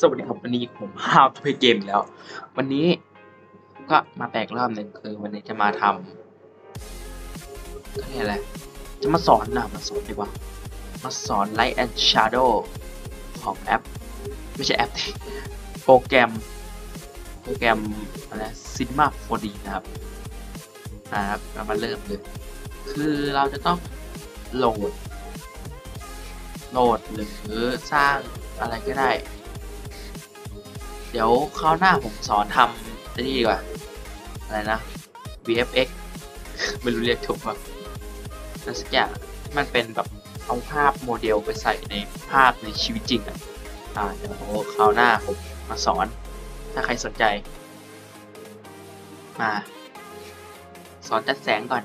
สวัสดีครับวันนี้ผมฮาวทูเพย์เกมแล้ว วันนี้ก็มาแปลกรอบหนึ่งคือวันนี้จะมาทำก็เรียกอะไรจะมาสอนนะมาสอนดีกว่า มาสอน Light and Shadow ของแอป ไม่ใช่แอปโปรแกรม โปรแกรมอะไร Cinema 4D นะครับนะครับเรามาเริ่มเลย คือเราจะต้องโหลด โหลดหรือสร้างอะไรก็ได้ เดี๋ยวคราวหน้าผมสอนทำไอ้นี่ดีกว่า อะไรนะ VFX ไม่รู้เรียกถูกป่ะนั่นสักอย่างมันเป็นแบบเอาภาพโมเดลไปใส่ในภาพในชีวิตจริงอะอ่าเดี๋ยวคราวหน้าผมมาสอน ถ้าใครสนใจ มา สอนจัดแสงก่อน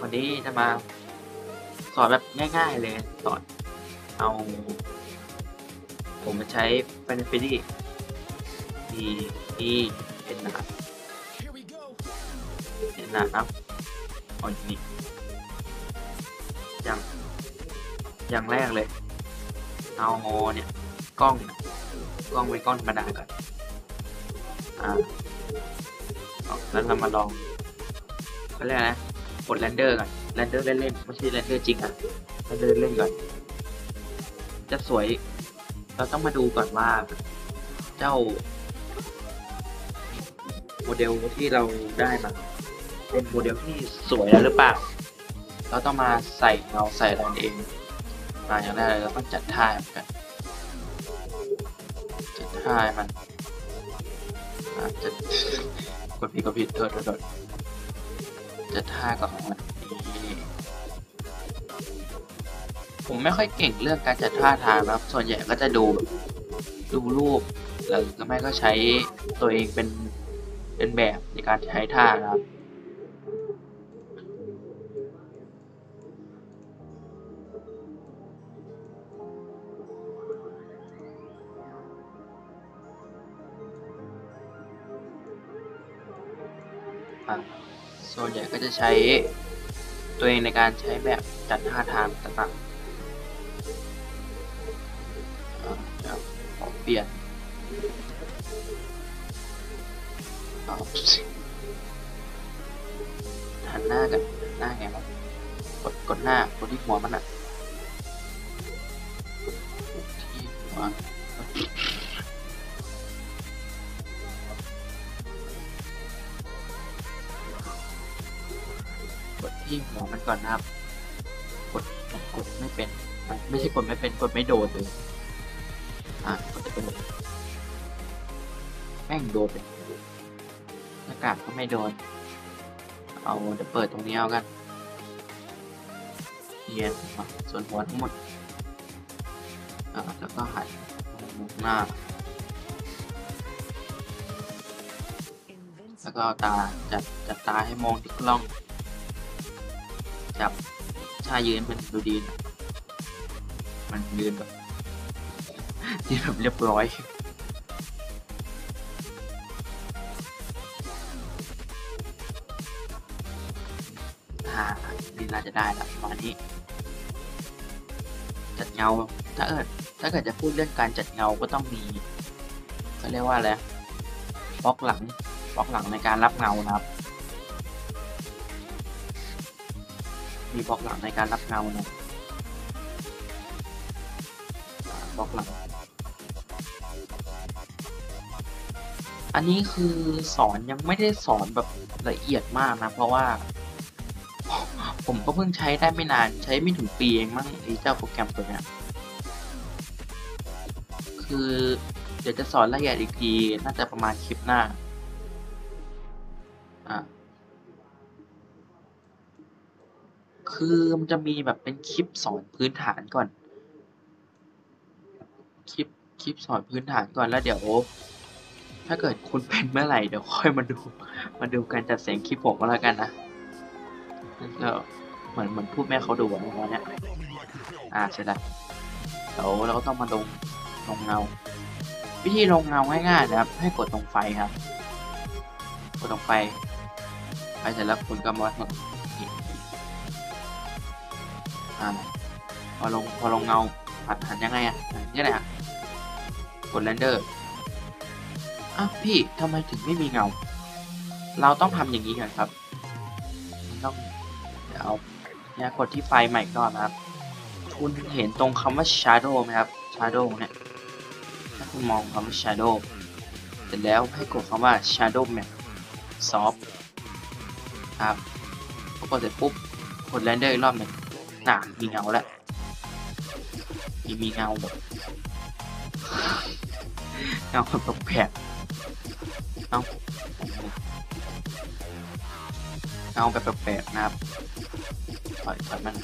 วันนี้จะมา สอนแบบง่าย ๆเลย สอน เอา ผมมาใช้ Final Fantasy มีนี่เป็นหนาเป็นหนาครับเอาอย่างนี้อย่างอย่างแรกเลย เอาเนี่ยกล้องเนี่ยกล้องเป็นกล้องธรรมดาก่อนอ่าเอาแล้วเรามาลองเขาเรียกอะไรนะกด render ก่อน render เล่นๆไม่ใช่ render จริงอะ render เล่นก่อน จะสวย เราต้องมาดูก่อนว่า เจ้าโม เดลที่เราได้มาเป็นโมเดลที่สวยแล้วหรือเปล่า เราต้องมาใส่เงาใส่อะไรเองมาอย่างแรกเราต้องจัดท่ามันกันจัดท่ามันอ่าจัดกดผิดกดผิดโทษโทษจัดท่าก่อนของมันดีผมไม่ค่อยเก่งเรื่องการจัดท่าทางนะครับ ส่วนใหญ่ก็จะดูดูรูปหรือก็ไม่ก็ใช้ตัวเองเป็น เป็นแบบในการใช้ท่านะครับส่วนใหญ่ก็จะใช้ตัวเองในการใช้แบบจัดท่าทางต่างๆอะเดี๋ยวขอเปลี่ยน เอาหันหน้ากันหน้าไงวะกดกดหน้ากดที่หัวมันอะกดที่หัวกดที่หัวมันก่อนนะครับกดกดไม่เป็นไม่ใช่กดไม่เป็นกดไม่โดนเลยอะกดจะเป็นแม่งโดนเลยหน้า กากก็ไม่โดน เอาเดี๋ยวเปิดตรงนี้เอากันเยียนส่วนหัวทั้งหมดแล้วก็หันมุมหน้า แล้วก็เอาตาจัดจัดตาให้มองที่กล้อง จับชายืนเป็นดูดีนะมันยืนแบบยืนแบบเรียบร้อย จะได้แล้วประมาณนี้จัดเงาถ้าเกิดถ้าเกิดจะพูดเรื่องการจัดเงาก็ต้องมีเขาเรียกว่าอะไรบล็อกหลังบล็อกหลังในการรับเงานะครับ มีบล็อกหลังในการรับเงานะบล็อกหลัง อันนี้คือสอนยังไม่ได้สอนแบบละเอียดมากนะ เพราะว่า ผมก็เพิ่งใช้ได้ไม่นานใช้ไม่ถึงปีเองมั้งไอ้เจ้าโปรแกรมตัวเนี้ยคือเดี๋ยวจะสอนละเอียดอีกทีน่าจะประมาณคลิปหน้าอะคือมันจะมีแบบเป็นคลิปสอนพื้นฐานก่อน คลิปคลิปสอนพื้นฐานก่อนแล้วเดี๋ยว ถ้าเกิดคุณเป็นเมื่อไหร่เดี๋ยวค่อยมาดูมาดูการจัดแสงคลิปผมก็แล้วกันนะ แล้วเหมือนเหมือนพูดแม่เขาดูอะประมาณเนี้ยอ่าใช่แล้วเดี๋ยวเราก็ต้องมาลงลงเงา วิธีลงเงาง่ายๆนะครับ ให้กดตรงไฟครับ กดตรงไฟไปเสร็จแล้วคุณก็มาวัดอ่าพอลงพอลงเงาหันหันยังไงอะนี่แหละกดเรนเดอร์อ้าวพี่ทำไมถึงไม่มีเงา เราต้องทำอย่างนี้ก่อนครับ เดี๋ยวเอาเนี่ยกดที่ไฟใหม่ก่อนนะครับ คุณเห็นตรงคำว่า shadow ไหมครับ shadow เนี่ยถ้าคุณมองคำว่า shadow เสร็จแล้วให้กดคำว่า shadow map soft ครับพอกดเสร็จปุ๊บกด render อีกรอบหนึ่งน่ะมีเงาแล้วมีมีเงาเงาแบบแปลเงาเงาแบบแปลกๆนะครับ ถอยถอยมัน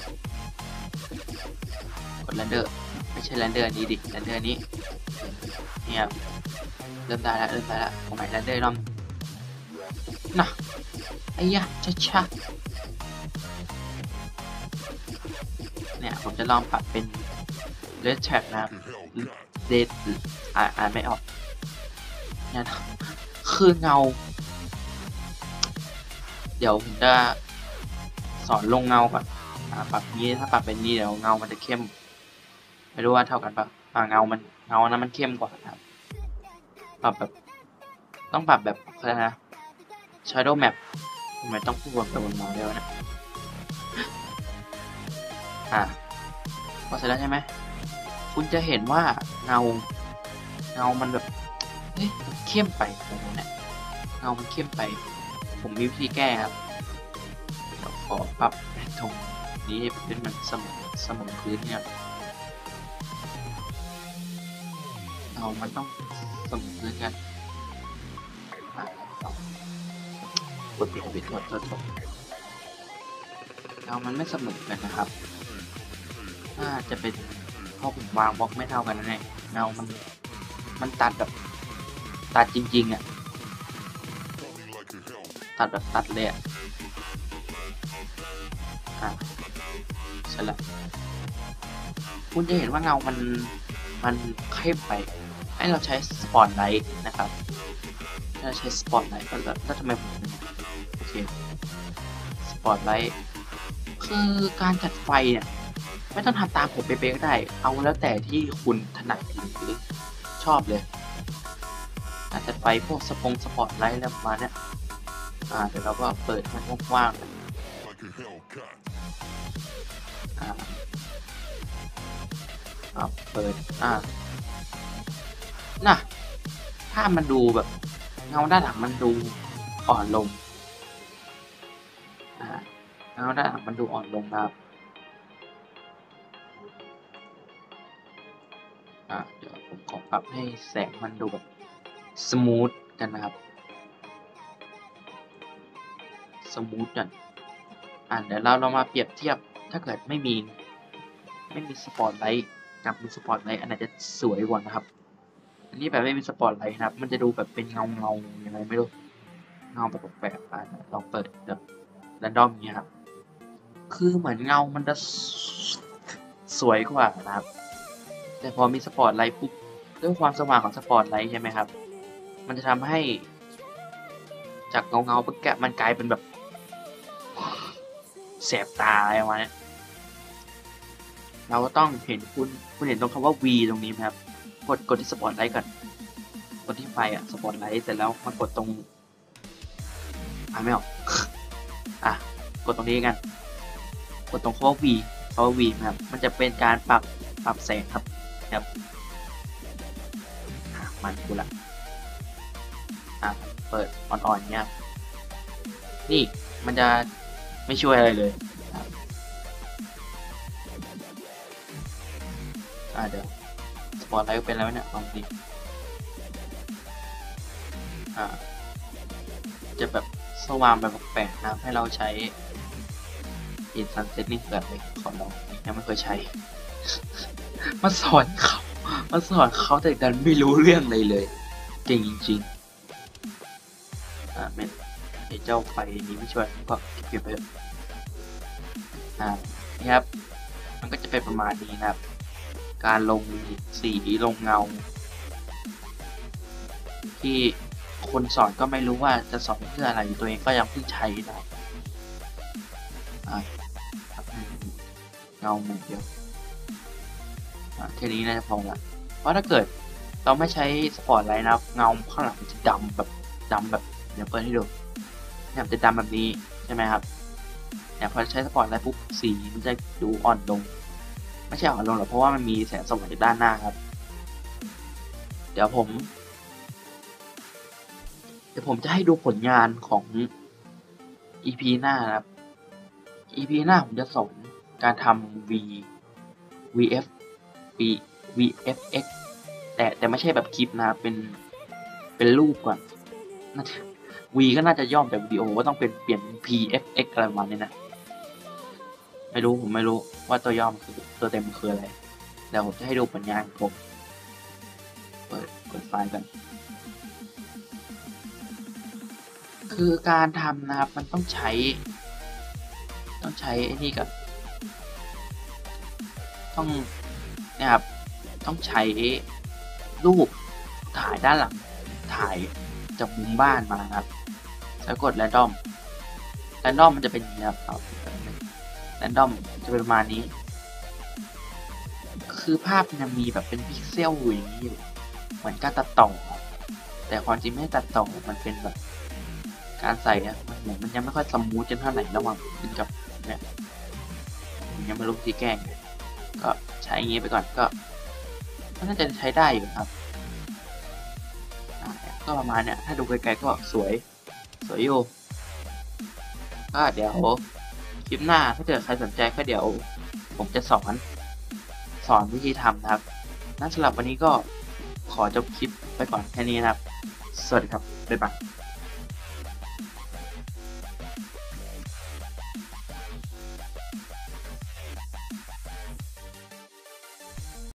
กด render ไม่ใช่ render อันนี้ดิ render อันนี้เนี่ยเริ่มได้แล้วเริ่มได้แล้วตรงไหน render อีกรอบน่ะไอ้ยะช้าช้าเนี่ยผมจะลองปรับเป็น red track นะครับ red อ่านอ่านไม่ออกเนี่ยนะคือเงา เดี๋ยวผมจะ สอนลงเงาก่อนอ่าปรับนี้ถ้าปรับเป็นนี้เดี๋ยวเงามันจะเข้ม ไม่รู้ว่าเท่ากันปะอ่าเงามันเงานั้นมันเข้มกว่าครับปรับแบบต้องปรับแบบอะไรนะ shadow map ทำไมต้องพูดวนไปวนมาเร็วนะอ่าพอเสร็จแล้วใช่ไหมคุณจะเห็นว่าเงาเงามันแบบเฮ้ยเข้มไปตรงนี้นเงามันเข้มไป ผมมีวิธีแก้ครับ ขอปรับตรงนี้ให้เป็นมันเสมอเสมอพื้นเนี่ยเงามันต้องเสมอพื้นกันอะเอากดปิดปิดกดกดกดเงามันไม่เสมอกันนะครับน่าจะเป็นเพราะผมวางบล็อกไม่เท่ากันนั่นเองเงามันมันตัดแบบตัดจริงๆอะตัดแบบตัดเลยอะ อะเสร็จแล้วคุณจะเห็นว่าเงามันมันเข้มไป ให้เราใช้สปอตไลท์นะครับถ้าเราใช้สปอตไลท์แล้วแล้วทำไมผมโอเคสปอตไลท์คือการจัดไฟเนี่ยไม่ต้องทำตามผมเป๊ะๆก็ได้ เอาแล้วแต่ที่คุณถนัดหรือชอบเลยอาจจะไปพวกสปงสปอตไลท์แล้วประมาณเนี้ยอ่าเดี๋ยวเราก็เปิดมันกว้างๆ อ่าเปิดอ่าน่ะถ้ามันดูแบบ เงาด้านหลังมันดูอ่อนลงอ่าเงาด้านหลังมันดูอ่อนลงครับอ่าเดี๋ยวผมขอปรับให้แสงมันดูแบบ smooth กันนะครับ smooth กันอ่าเดี๋ยวเราเรามาเปรียบเทียบถ้าเกิดไม่มี ไม่มีสปอตไลท์ กับมีสปอตไลท์อันไหนจะสวยกว่านะครับ อันนี้แบบไม่มีสปอตไลท์นะครับ มันจะดูแบบเป็นเงาเงาๆยังไงไม่รู้เงาแบบแปลกๆลองเปิดเดี๋ยว render อย่างเงี้ยครับ คือเหมือนเงามันจะสวยกว่านะครับ แต่พอมีสปอตไลท์ปุ๊บด้วยความสว่างของสปอตไลท์ใช่ไหมครับ มันจะทำให้ จากเงาเงาปุ๊บแกะมันกลายเป็นแบบแสบตาอะไรประมาณเนี้ย เราก็ต้องเห็นคุณคุณเห็นตรงคำว่า V ตรงนี้ไหมครับ กดกดที่สปอตไลท์ก่อนกดที่ไฟอะสปอตไลท์เสร็จแล้วมากดตรงอ่าไม่ออกอะกดตรงนี้กัน กดตรงคำว่า V คำว่า V ครับ มันจะเป็นการปรับปรับแสงครับครับอะมันกูละอะเปิดอ่อนๆเนี้ยนี่มันจะไม่ช่วยอะไรเลย อะเดี๋ยวสปอร์ตไลท์เป็นแล้วเนี่ยลองดิอ่า จะแบบสว่างแบบแปลกๆนะให้เราใช้อินซันเซตนี่แบบเลยขอลองยังไม่เคยใช้ มาสอนเขามาสอนเขาแต่ดันไม่รู้เรื่องเลยเลย เก่งจริงๆ อ่าไม่ไอเจ้าไฟนี้ไม่ช่วยก็เก็บไปเถอะอ่านี่ครับ มันก็จะเป็นประมาณนี้นะครับ การลงสีลงเงา ที่คนสอนก็ไม่รู้ว่าจะสอนเพื่ออะไรตัวเองก็ยังเพิ่งใช้นะเงาเหมือนเดียวแค่นี้น่าจะพอละเพราะถ้าเกิดเราไม่ใช้สปอร์ตไลท์นะเงาข้างหลังมันจะดำแบบดำแบบเดี๋ยวเปิดให้ดูเนี่ยมันจะดำแบบนี้ใช่ไหมครับเนี่ยพอใช้สปอร์ตไลท์ปุ๊บสีมันจะดูอ่อนลง ไม่ใช่อ่อนลงหรอกเพราะว่ามันมีแสงสว่างจากด้านหน้าครับ เดี๋ยวผม เดี๋ยวผมจะให้ดูผลงานของ EP หน้าครับ EP หน้าผมจะสอนการทำ V VF V VFX แต่แต่ไม่ใช่แบบคลิปนะครับเป็นเป็นรูปก่อนน่าจะ V ก็น่าจะย่อมจากวิดีโอก็ต้องเป็นเปลี่ยน PFX อะไรประมาณนี้นะ ไม่รู้ผมไม่รู้ว่าตัวย่อมคือตัวเต็มคืออะไรเดี๋ยวผมจะให้ดูผลงานผม เปิดเปิดไฟล์กัน คือการทำนะครับ มันต้องใช้ ต้องใช้ไอ้นี่กับ ต้องนี่ยครับ ต้องใช้รูปถ่ายด้านหลัง ถ่ายจากมุมบ้านมาครับ แล้วกด random random มันจะเป็นอย่างนี้ครับ random จะเป็นประมาณนี้ คือภาพมันมีแบบเป็นพิกเซลอย่างนี้อยู่เหมือนการตัดต่อ แต่ความจริงไม่ตัดต่อมันเป็นแบบ การใส่เนี่ยมันเหมือนมันยังไม่ค่อยสมูทจนเท่าไหร่ระหว่างมันกับเนี่ยยังไม่รู้วิธีแก้ไงก็ใช้อย่างนี้ไปก่อนก็น่าจะใช้ได้อยู่ครับก็ประมาณเนี้ยถ้าดูไกลๆก็สวย สวยอยู่ก็เดี๋ยว คลิปหน้าถ้าเกิดใครสนใจก็เดี๋ยว ผมจะสอนสอนวิธีทำนะครับนั่นสำหรับวันนี้ก็ขอจบคลิปไปก่อนแค่นี้นะครับ สวัสดีครับ บ๊ายบาย